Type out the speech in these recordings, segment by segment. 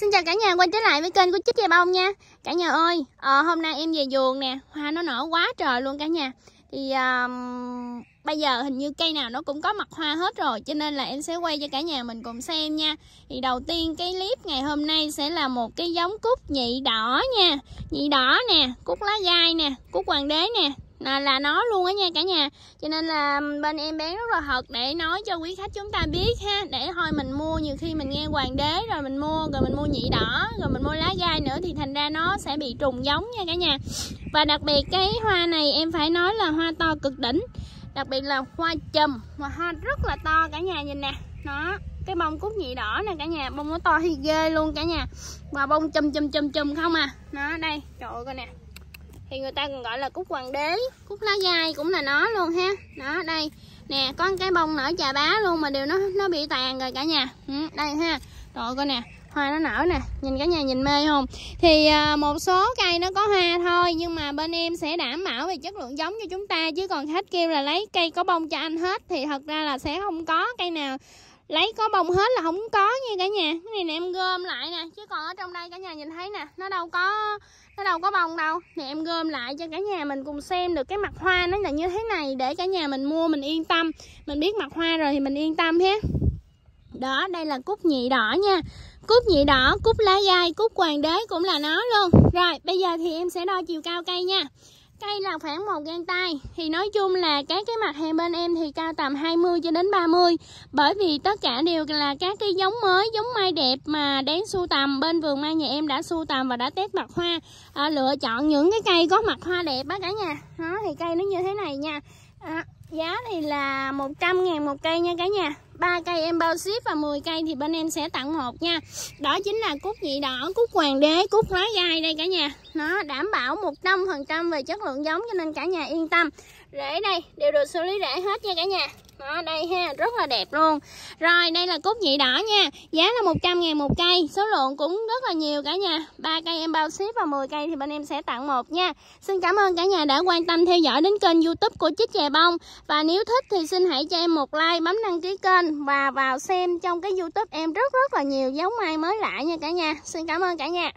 Xin chào cả nhà quay trở lại với kênh của Chích Chè Bông nha. Cả nhà ơi, à, hôm nay em về vườn nè Hoa nó nở quá trời luôn cả nhà. Thì à, bây giờ hình như cây nào nó cũng có mặt hoa hết rồi Cho nên là em sẽ quay cho cả nhà mình cùng xem nha. Thì đầu tiên cái clip ngày hôm nay sẽ là một cái giống cúc nhị đỏ nha. Nhị đỏ nè, cúc lá gai nè, cúc hoàng đế nè là, là nó luôn á nha cả nhà. Cho nên là bên em bán rất là thật để nói cho quý khách chúng ta biết ha. Để thôi mình mua nhiều khi mình nghe hoàng đế rồi mình mua rồi mình mua nhị đỏ rồi mình mua lá gai nữa thì thành ra nó sẽ bị trùng giống nha cả nhà. Và đặc biệt cái hoa này em phải nói là hoa to cực đỉnh. Đặc biệt là hoa chùm mà hoa rất là to cả nhà nhìn nè. Nó cái bông cúc nhị đỏ nè cả nhà bông nó to thì ghê luôn cả nhà. Và bông chùm chùm chùm chùm không à. Nó đây trời ơi coi nè thì người ta còn gọi là cúc hoàng đế. Cúc lá gai cũng là nó luôn ha. Đó đây. Nè có cái bông nở trà bá luôn mà đều nó nó bị tàn rồi cả nhà. Ừ, đây ha. Rồi coi nè hoa nó nở nè. Nhìn cả nhà nhìn mê không? Thì à, một số cây nó có hoa thôi nhưng mà bên em sẽ đảm bảo về chất lượng giống cho chúng ta chứ còn khách kêu là lấy cây có bông cho anh hết thì thật ra là sẽ không có cây nào lấy có bông hết là không có nha cả nhà. Cái này nè, em gom lại nè. Chứ còn ở trong đây cả nhà nhìn thấy nè, nó đâu có, nó đâu có bông đâu. Thì em gom lại cho cả nhà mình cùng xem được cái mặt hoa nó là như thế này để cả nhà mình mua, mình yên tâm. Mình biết mặt hoa rồi thì mình yên tâm ha. Đó, đây là cúc nhị đỏ nha. Cúc nhị đỏ, cúc lá gai cúc hoàng đế cũng là nó luôn. Rồi, bây giờ thì em sẽ đo chiều cao cây nha cây là khoảng một gang tay. Thì nói chung là các cái mặt hàng bên em thì cao tầm 20 cho đến 30 bởi vì tất cả đều là các cái giống mới giống mai đẹp mà đáng sưu tầm. Bên vườn mai nhà em đã sưu tầm và đã test mặt hoa. À, lựa chọn những cái cây có mặt hoa đẹp á cả nhà. Đó thì cây nó như thế này nha. À, giá thì là 100 ngàn một cây nha cả nhà ba cây em bao ship và 10 cây thì bên em sẽ tặng một nha. Đó chính là cúc nhị đỏ, cúc hoàng đế, cúc lá gai đây cả nhà. Nó đảm bảo 100% về chất lượng giống cho nên cả nhà yên tâm. Rễ đây, đều được xử lý rễ hết nha cả nhà đó đây ha, rất là đẹp luôn. Rồi, đây là cúc nhị đỏ nha. Giá là 100 ngàn một cây, số lượng cũng rất là nhiều cả nhà. Ba cây em bao ship và 10 cây thì bên em sẽ tặng một nha. Xin cảm ơn cả nhà đã quan tâm theo dõi đến kênh youtube của chích chè bông. Và nếu thích thì xin hãy cho em một like, bấm đăng ký kênh và vào xem trong cái youtube em rất rất là nhiều giống mai mới lạ nha cả nhà. Xin cảm ơn cả nhà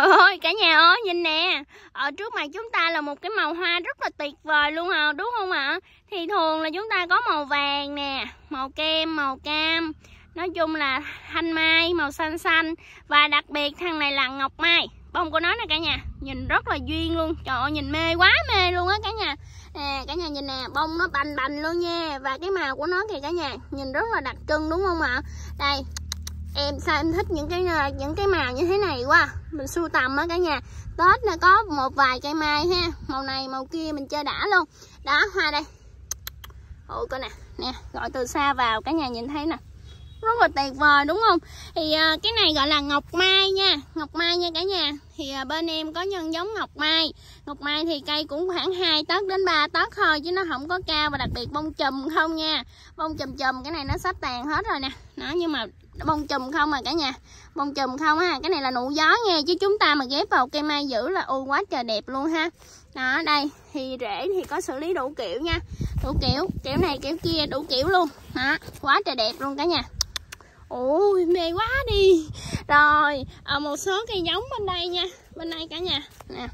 ơi, cả nhà ơi, nhìn nè. Ở trước mặt chúng ta là một cái màu hoa rất là tuyệt vời luôn à đúng không ạ? Thì thường là chúng ta có màu vàng nè, màu kem, màu cam, nói chung là thanh mai, màu xanh xanh. Và đặc biệt thằng này là ngọc mai. Bông của nó nè cả nhà, nhìn rất là duyên luôn. Trời ơi, nhìn mê quá mê luôn á cả nhà. Nè, cả nhà nhìn nè, bông nó bành bành luôn nha. Và cái màu của nó kìa cả nhà nhìn rất là đặc trưng đúng không ạ? Đây em sao em thích những cái ờ, những cái màu như thế này quá. Mình sưu tầm á cả nhà. Tết là có một vài cây mai ha. Màu này, màu kia mình chơi đã luôn. Đó, hoa đây. Ôi coi nè. Nè, gọi từ xa vào, cả nhà nhìn thấy nè. Rất là tuyệt vời, đúng không? Thì ờ, cái này gọi là ngọc mai nha. Ngọc mai nha cả nhà. Thì ờ, bên em có nhân giống ngọc mai. Ngọc mai thì cây cũng khoảng 2 tấc đến 3 tấc thôi, chứ nó không có cao và đặc biệt bông chùm không nha. Bông chùm chùm, cái này nó sắp tàn hết rồi nè. Nó nhưng mà bông chùm không à cả nhà. Bông chùm không à cái này là nụ gió nghe chứ chúng ta mà ghép vào cây mai giữ là u quá trời đẹp luôn ha. Đó đây thì rễ thì có xử lý đủ kiểu nha. Đủ kiểu kiểu này kiểu kia đủ kiểu luôn. Hả quá trời đẹp luôn cả nhà. Ôi mê quá đi. Rồi à, một số cây giống bên đây nha bên đây cả nhà. Nè.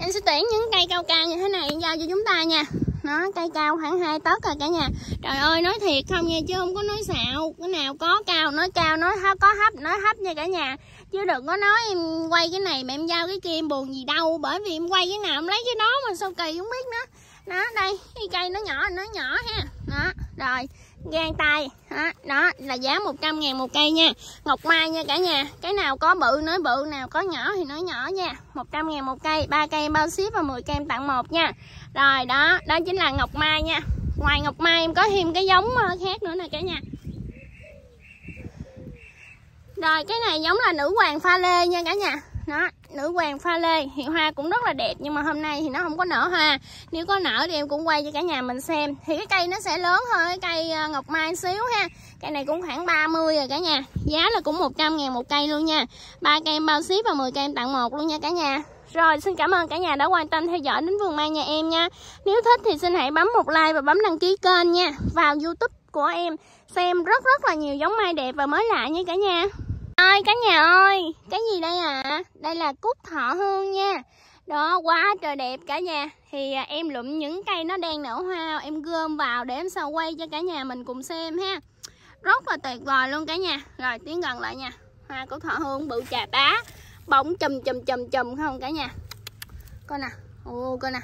Em sẽ tuyển những cây cao cao như thế này giao cho chúng ta nha nó cây cao khoảng hai tấc rồi cả nhà. Trời ơi, nói thiệt không nha chứ không có nói xạo. Cái nào có cao, nói cao, nói có hấp, nói hấp nha cả nhà. Chứ đừng có nói em quay cái này mà em giao cái kia em buồn gì đâu. Bởi vì em quay cái nào em lấy cái đó mà sao kỳ không biết nữa. Đó, đây, cái cây nó nhỏ nó nhỏ ha. Đó, rồi gan tay. Đó, đó là giá 100 ngàn một cây nha. Ngọc Mai nha cả nhà. Cái nào có bự nói bự nào có nhỏ thì nói nhỏ nha. 100 ngàn một cây ba cây bao ship và 10 cây em tặng một nha. Rồi đó đó chính là Ngọc Mai nha. Ngoài Ngọc Mai em có thêm cái giống ờ, khác nữa nè cả nhà. Rồi cái này giống là nữ hoàng pha lê nha cả nhà. Đó nữ hoàng pha lê. Hiện hoa cũng rất là đẹp, nhưng mà hôm nay thì nó không có nở hoa. Nếu có nở thì em cũng quay cho cả nhà mình xem. Thì cái cây nó sẽ lớn hơn cái cây ờ, ngọc mai xíu ha. Cây này cũng khoảng 30 rồi cả nhà. Giá là cũng 100 ngàn một cây luôn nha. Ba cây em bao ship và 10 cây em tặng một luôn nha cả nhà. Rồi, xin cảm ơn cả nhà đã quan tâm theo dõi đến vườn mai nhà em nha. Nếu thích thì xin hãy bấm một like và bấm đăng ký kênh nha. Vào youtube của em, xem rất rất là nhiều giống mai đẹp và mới lạ nha cả nhà ơi cả nhà ơi cái gì đây à đây là cúc thọ hương nha. Đó quá trời đẹp cả nhà. Thì à, em lụm những cây nó đang nở hoa em gom vào để em sau quay cho cả nhà mình cùng xem ha. Rất là tuyệt vời luôn cả nhà. Rồi tiến gần lại nha. Hoa cúc thọ hương bự trà bá bóng chùm chùm chùm chùm không cả nhà? Coi nè. Ô coi nè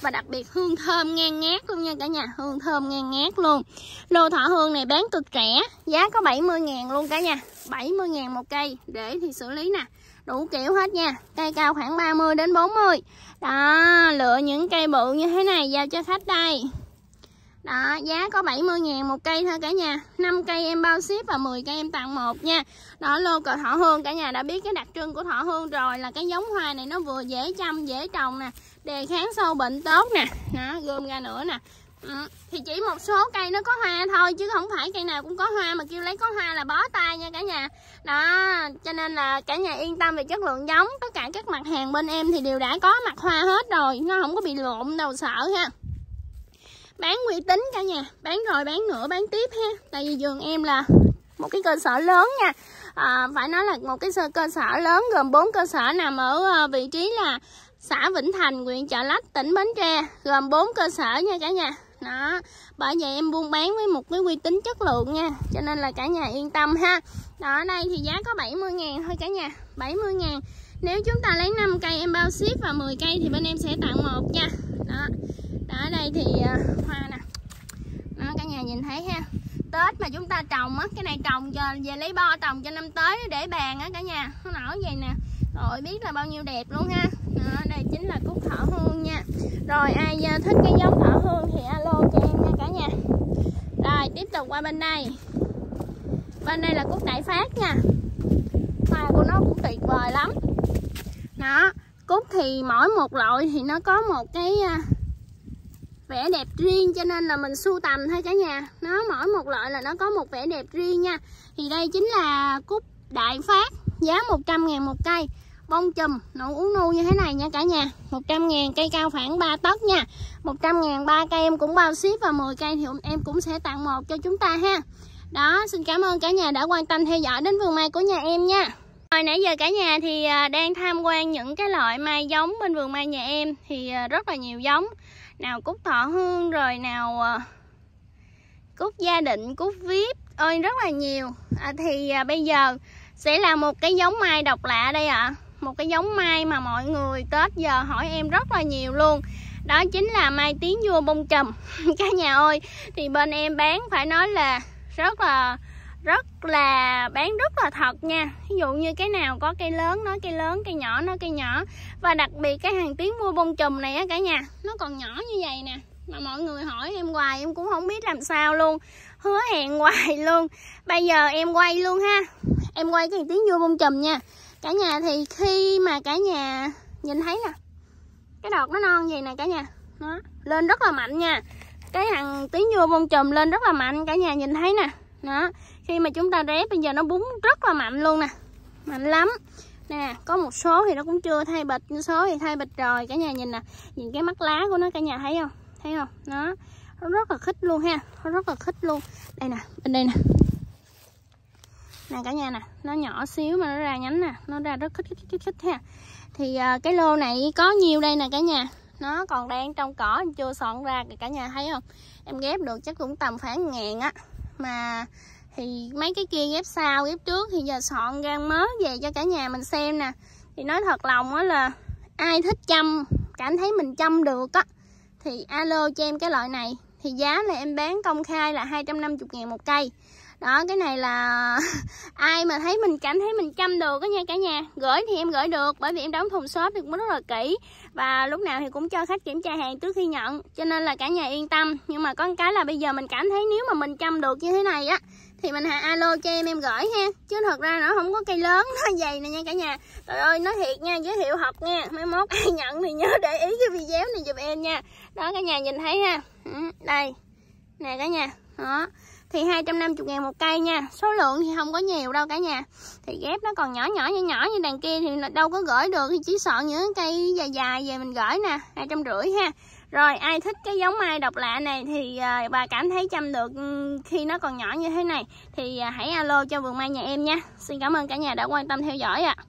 và đặc biệt hương thơm ngang ngát luôn nha cả nhà, hương thơm ngang ngát luôn. Lô thọ hương này bán cực rẻ, giá có 70 ngàn luôn cả nhà. 70 ngàn một cây, để thì xử lý nè. Đủ kiểu hết nha, cây cao khoảng 30 đến 40 đó, lựa những cây bự như thế này giao cho khách đây đó, giá có 70 ngàn một cây thôi cả nhà. 5 cây em bao ship và 10 cây em tặng một nha. Đó lô cờ thọ hương cả nhà đã biết cái đặc trưng của thọ hương rồi Là cái giống hoa này nó vừa dễ chăm, dễ trồng nè Đề kháng sâu bệnh tốt nè. Đó, gom ra nữa nè. Ừ. Thì chỉ một số cây nó có hoa thôi Chứ không phải cây nào cũng có hoa Mà kêu lấy có hoa là bó tay nha cả nhà. Đó, cho nên là cả nhà yên tâm về chất lượng giống Tất cả các mặt hàng bên em thì đều đã có mặt hoa hết rồi Nó không có bị lộn đâu sợ ha bán uy tín cả nhà. Bán rồi bán nữa bán tiếp ha. Tại vì vườn em là một cái cơ sở lớn nha. À, phải nói là một cái cơ sở lớn gồm bốn cơ sở nằm ở ờ, vị trí là xã Vĩnh Thành huyện Chợ Lách tỉnh Bến Tre. Gồm bốn cơ sở nha cả nhà. Đó bởi vậy em buôn bán với một cái uy tín chất lượng nha. Cho nên là cả nhà yên tâm ha. Đó ở đây thì giá có 70 ngàn thôi cả nhà. 70 ngàn. Nếu chúng ta lấy 5 cây em bao ship và 10 cây thì bên em sẽ tặng một nha đó đó ở đây thì uh, hoa nè đó, cả nhà nhìn thấy ha mà chúng ta trồng á cái này trồng cho về lấy bo trồng cho năm tới để bàn á cả nhà. Nó nở vậy nè. Rồi biết là bao nhiêu đẹp luôn ha. Đó, đây chính là cúc thỏ hương nha. Rồi ai à, thích cái giống thỏ hương thì alo cho em nha cả nhà. Rồi tiếp tục qua bên đây. Bên đây là cúc đại phát nha. Hoa của nó cũng tuyệt vời lắm. Đó cúc thì mỗi một loại thì nó có một cái à, vẻ đẹp riêng, cho nên là mình sưu tầm thôi cả nhà. Nó mỗi một loại là nó có một vẻ đẹp riêng nha. Thì đây chính là cúc đại phát, giá 100 ngàn một cây. Bông chùm nụ uống nu như thế này nha cả nhà. 100 ngàn cây cao khoảng 3 tấc nha. 100 ngàn ba cây em cũng bao ship và 10 cây thì em cũng sẽ tặng một cho chúng ta ha. Đó, xin cảm ơn cả nhà đã quan tâm theo dõi đến vườn mai của nhà em nha. Hồi nãy giờ cả nhà thì à, đang tham quan những cái loại mai giống bên vườn mai nhà em thì à, rất là nhiều giống nào cúc thọ hương rồi nào à, cúc gia định cúc vip. Ơi rất là nhiều. À, thì à, bây giờ sẽ là một cái giống mai độc lạ đây ạ. À. một cái giống mai mà mọi người tết giờ hỏi em rất là nhiều luôn. Đó chính là mai tiếng vua bông trùm cả nhà ơi thì bên em bán phải nói là rất là rất là bán rất là thật nha. Ví dụ như cái nào có cây lớn nó cây lớn, cây nhỏ nó cây nhỏ. Và đặc biệt cái hàng tiếng mua bông chùm này á cả nhà, nó còn nhỏ như vậy nè. Mà mọi người hỏi em hoài, em cũng không biết làm sao luôn. Hứa hẹn hoài luôn. Bây giờ em quay luôn ha. Em quay cái tiếng vua bông chùm nha. Cả nhà thì khi mà cả nhà nhìn thấy nè, cái đọt nó non vậy nè cả nhà. Nó lên rất là mạnh nha. Cái hàng tiếng vua bông chùm lên rất là mạnh, cả nhà nhìn thấy nè. Đó khi mà chúng ta rép bây giờ nó búng rất là mạnh luôn nè. Mạnh lắm. Nè có một số thì nó cũng chưa thay bịch số thì thay bịch rồi. Cả nhà nhìn nè nhìn cái mắt lá của nó cả nhà thấy không? Thấy không? Nó nó rất là khích luôn ha. Nó rất là khích luôn. Đây nè bên đây nè. Nè cả nhà nè nó nhỏ xíu mà nó ra nhánh nè. Nó ra rất khích khích khích khích ha. Thì uh, cái lô này có nhiều đây nè cả nhà. Nó còn đang trong cỏ chưa soạn ra cả nhà thấy không? Em ghép được chắc cũng tầm khoảng ngàn á. Mà thì mấy cái kia ghép sau, ghép trước thì giờ soạn ra mớ về cho cả nhà mình xem nè. Thì nói thật lòng á là ai thích chăm, cảm thấy mình chăm được á, thì alo cho em cái loại này. Thì giá là em bán công khai là 250 ngàn một cây. Đó, cái này là ai mà thấy mình, cảm thấy mình chăm được á nha cả nhà. Gửi thì em gửi được, bởi vì em đóng thùng shop thì cũng rất là kỹ. Và lúc nào thì cũng cho khách kiểm tra hàng trước khi nhận, cho nên là cả nhà yên tâm. Nhưng mà có cái là bây giờ mình cảm thấy nếu mà mình chăm được như thế này á thì mình hạ alo cho em em gửi ha. Chứ thật ra nó không có cây lớn nó dày nè nha cả nhà. Trời ơi nói thiệt nha giới thiệu học nha. Mai mốt ai nhận thì nhớ để ý cái video này giùm em nha. Đó cả nhà nhìn thấy ha. Ừ, đây. Nè cả nhà. Đó. Thì 250 ngàn một cây nha. Số lượng thì không có nhiều đâu cả nhà. Thì ghép nó còn nhỏ nhỏ nhỏ nhỏ như đằng kia thì đâu có gửi được. Thì chỉ sợ những cây dài dài về mình gửi nè. Hai trăm rưỡi ha rồi, ai thích cái giống mai độc lạ này thì ờ, bà cảm thấy chăm được ừ, khi nó còn nhỏ như thế này thì ờ, hãy alo cho vườn mai nhà em nha xin cảm ơn cả nhà đã quan tâm theo dõi ạ à.